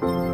Hi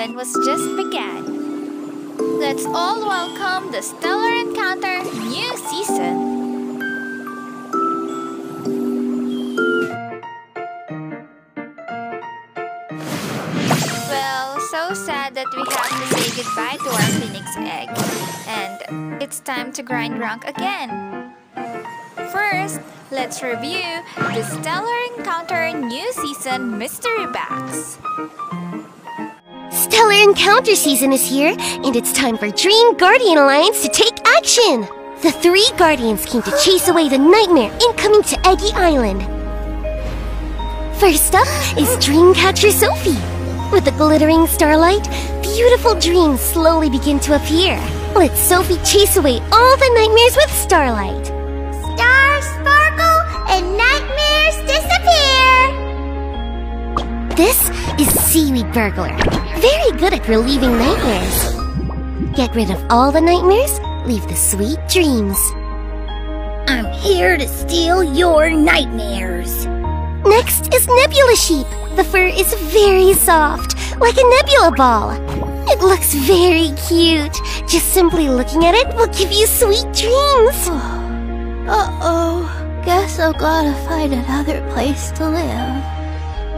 season was just began. Let's all welcome the Stellar Encounter new season. Well, so sad that we have to say goodbye to our Phoenix egg. And it's time to grind rank again. First, let's review the Stellar Encounter new season mystery box. Stellar Encounter season is here, and it's time for Dream Guardian Alliance to take action! The three Guardians came to chase away the nightmare incoming to Eggy Island. First up is Dreamcatcher Softie. With the glittering starlight, beautiful dreams slowly begin to appear. Let Softie chase away all the nightmares with starlight. Stars sparkle and nightmares disappear. This is Seaweed Burglar. Very good at relieving nightmares. Get rid of all the nightmares, leave the sweet dreams. I'm here to steal your nightmares. Next is Nebula Sheep. The fur is very soft, like a nebula ball. It looks very cute. Just simply looking at it will give you sweet dreams. Uh-oh. Guess I've gotta find another place to live.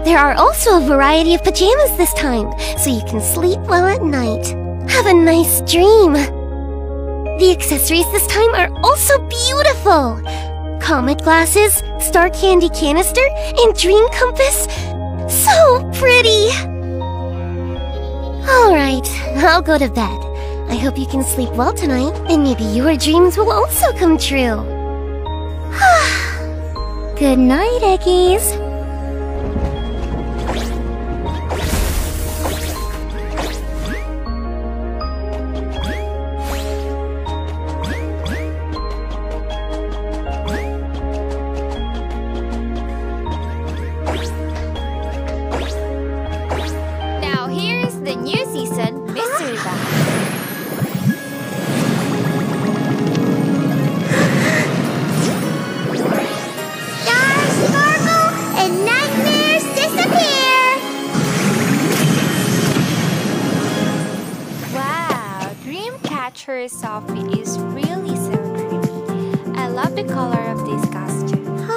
There are also a variety of pajamas this time, so you can sleep well at night. Have a nice dream. The accessories this time are also beautiful. Comet glasses, star candy canister, and dream compass. So pretty. Alright, I'll go to bed. I hope you can sleep well tonight, and maybe your dreams will also come true. Good night, Eggies. Dreamcatcher Softie is really so pretty. I love the color of this costume.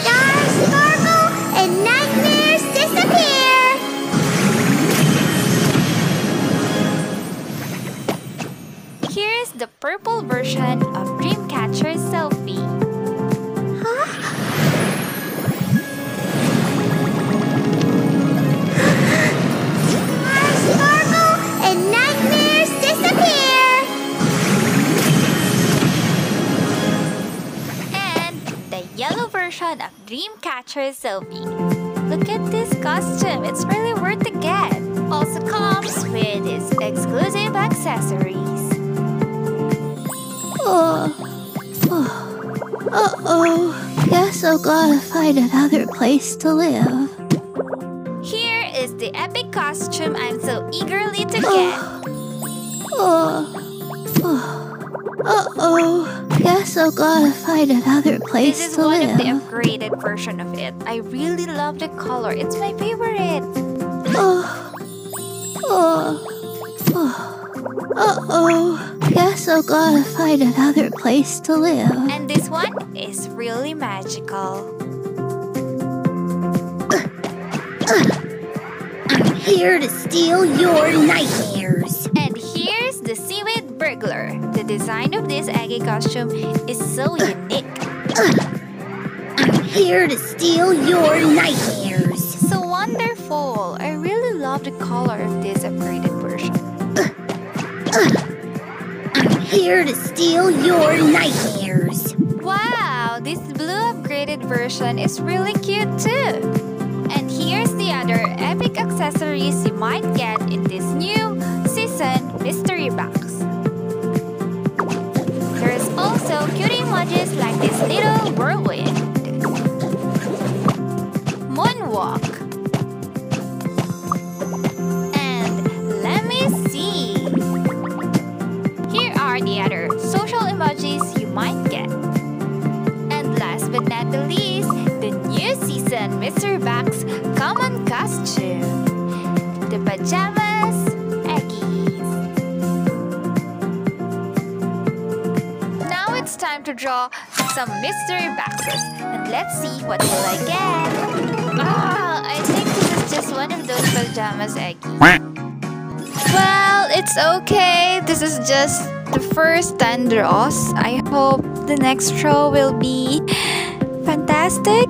Stars sparkle and nightmares disappear. Here's the purple version of Dreamcatcher Softie. Version of Dreamcatcher Softie. Look at this costume, it's really worth the get. Also comes with its exclusive accessories. Oh. oh. Uh-oh. Guess I've gotta find another place to live. Here is the epic costume I'm so eagerly to oh. get. Oh. Oh. Uh-oh. Guess I've gotta find another place This is to one live. of the upgraded version of it. I really love the color. It's my favorite. Oh. Oh. Oh. Uh-oh. Guess I've gotta find another place to live. And this one is really magical. I'm here to steal your nightmares. Burglar. The design of this Eggy costume is so unique. I'm here to steal your nightmares. So wonderful. I really love the color of this upgraded version. I'm here to steal your nightmares. Wow, this blue upgraded version is really cute too. And here's the other epic accessories you might get in this new season mystery box. Also cute emojis like this little whirlwind, moonwalk, and let me see. Here are the other social emojis you might get. And last but not the least, the new season Mr. Box time to draw some mystery boxes and let's see what will I get. Ah, I think this is just one of those pajamas Eggies. Well, it's okay. This is just the first 10 draws. I hope the next draw will be fantastic.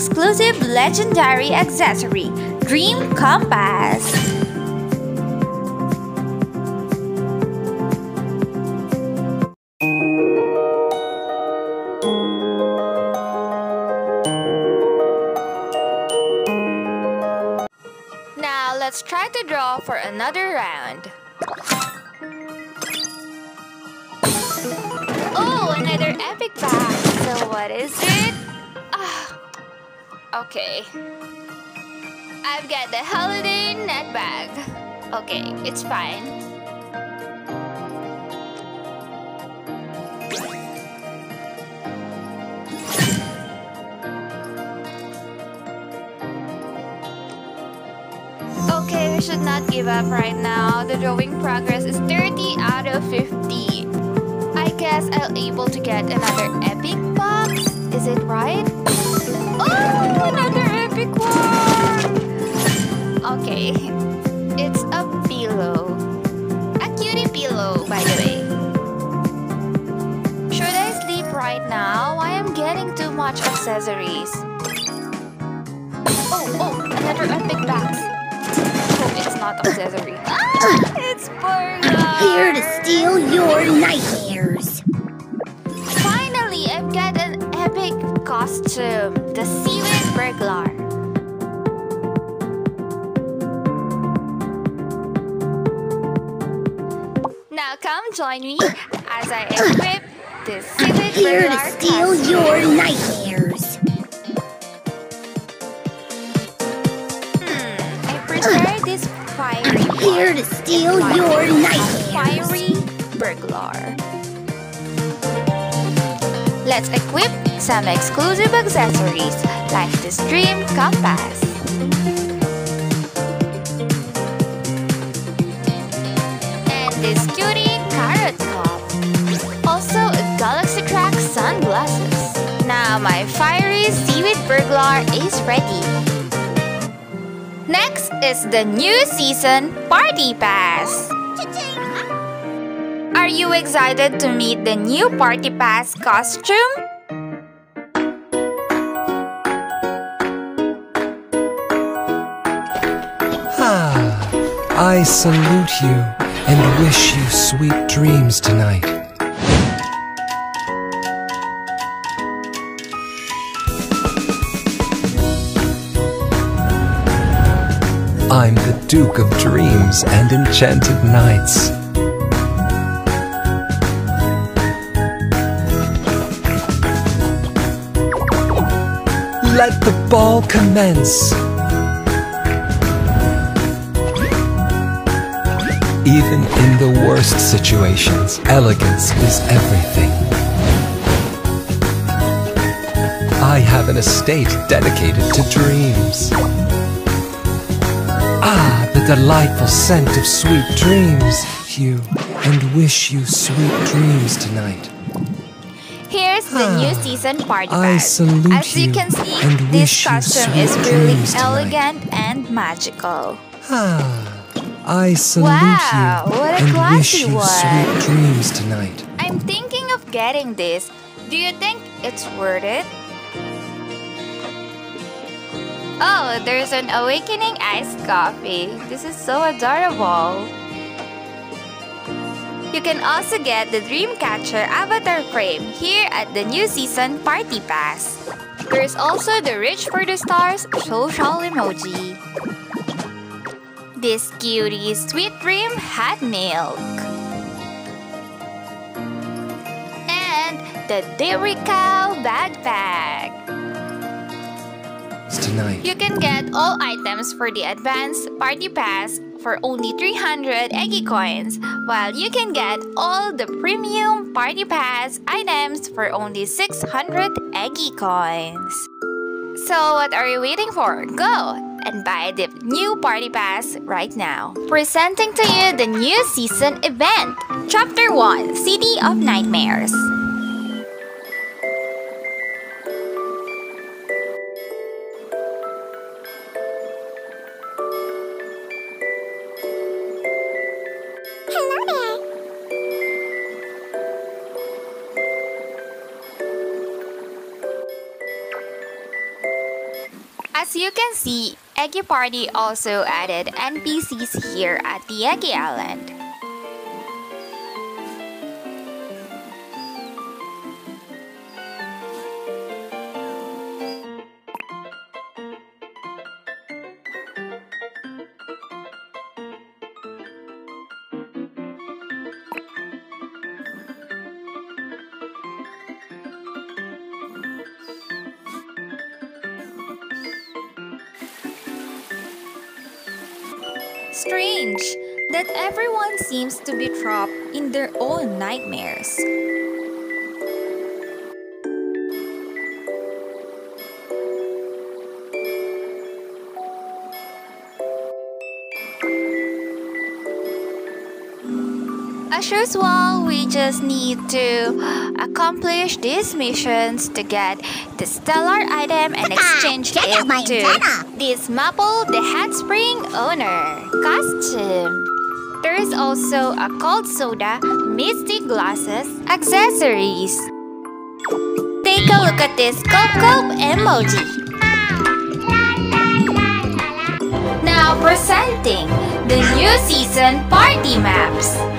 Exclusive legendary accessory, Dream Compass. Now let's try to draw for another round. Oh, another epic bag. So what is it? Okay. I've got the holiday net bag. Okay, it's fine. Okay, we should not give up right now. The drawing progress is 30 out of 50. I guess I'll able to get another epic box. Is it right? Oh, another epic one! Okay, it's a pillow. A cutie pillow, by the way. Should I sleep right now? I am getting too much accessories. Oh, oh, another epic box. Hope it's not accessory. Ah, it's burglar. Here to steal your nightmares. Finally, I've got an epic costume. The Seaweed Burglar. Now come join me as I equip the Seaweed Here Burglar to steal costume. your nightmares. Hmm, I prepared this fiery Here to steal your nightmares. Fiery burglar. Let's equip some exclusive accessories like the Dream Compass. And this cutie carrot cup. Also a Galaxy Track sunglasses. Now my fiery seaweed burglar is ready. Next is the new season Party Pass. Are you excited to meet the new Party Pass costume? Ah, I salute you and wish you sweet dreams tonight. I'm the Duke of Dreams and Enchanted Nights. Let the ball commence. Even in the worst situations, elegance is everything. I have an estate dedicated to dreams. Ah, the delightful scent of sweet dreams, Hugh, and wish you sweet dreams tonight. Here's the new season Party I salute As you you can see, and this wish costume is really tonight. elegant and magical. Ah, I salute Wow, you what a and wish classy you one. sweet dreams tonight. I'm thinking of getting this Do you think it's worth it? Oh, there's an awakening iced coffee. This is so adorable. You can also get the Dreamcatcher avatar frame here at the new season Party Pass. There's also the Reach for the Stars social emoji. This cutie Sweet Dream Hot Milk. And the Dairy Cow backpack. It's tonight. You can get all items for the advanced party pass for only 300 Eggy coins, while you can get all the premium party pass items for only 600 Eggy coins. So what are you waiting for? Go and buy the new party pass right now. Presenting to you the new season event, Chapter 1, City of Nightmares. As you can see, Eggy Party also added NPCs here at the Eggy Island. To be trapped in their own nightmares. As usual, we just need to accomplish these missions to get the stellar item and exchange Check out my it to this Maple the Hot Spring owner costume. There is also a cold soda, misty glasses, accessories. Take a look at this Cope Cope emoji. Now presenting the new season party maps.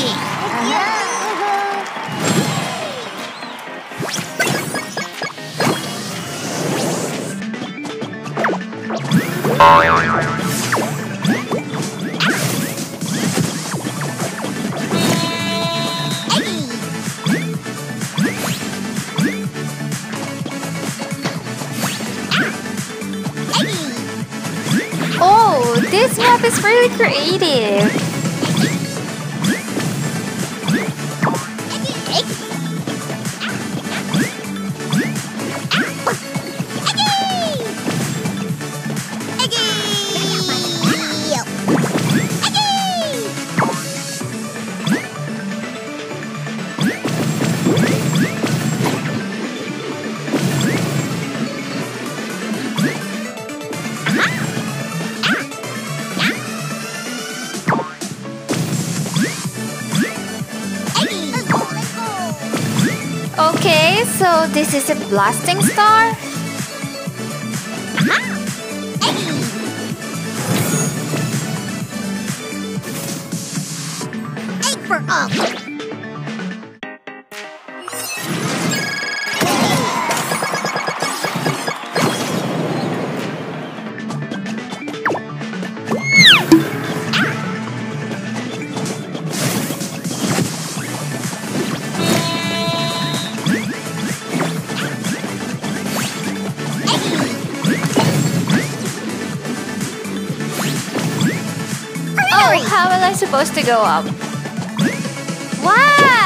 Me. Oh, this map is really creative. This is a blasting star. Supposed to go up? Wow!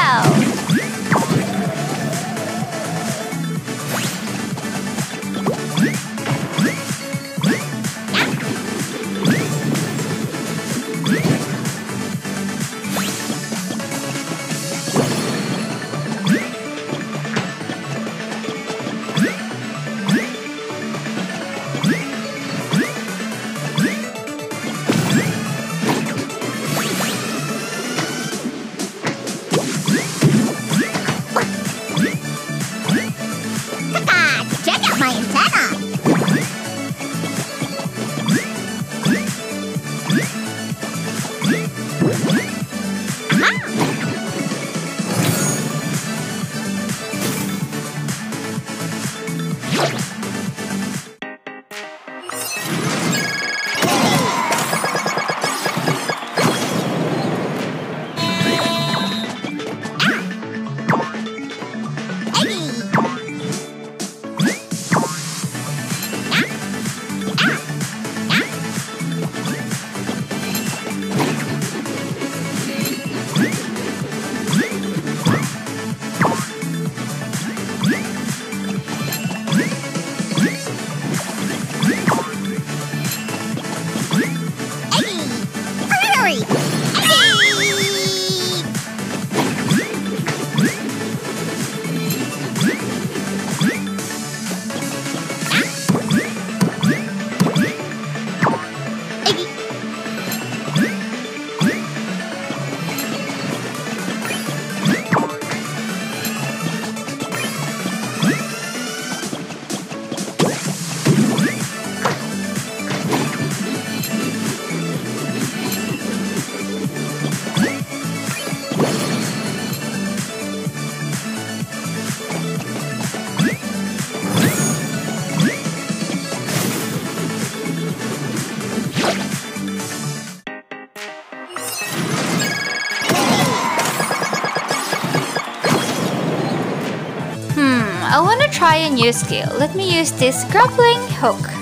New skill. Let me use this grappling hook.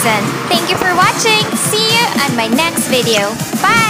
Season. Thank you for watching. See you on my next video. Bye!